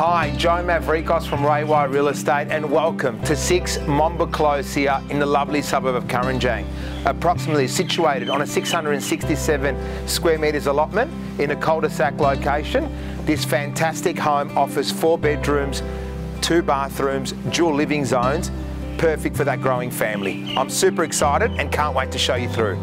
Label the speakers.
Speaker 1: Hi, Joe Mavrikos from Ray Real Estate and welcome to 6 Momba Close here in the lovely suburb of Kurunjang. Approximately situated on a 667 square metres allotment in a cul-de-sac location. This fantastic home offers four bedrooms, two bathrooms, dual living zones, perfect for that growing family. I'm super excited and can't wait to show you through.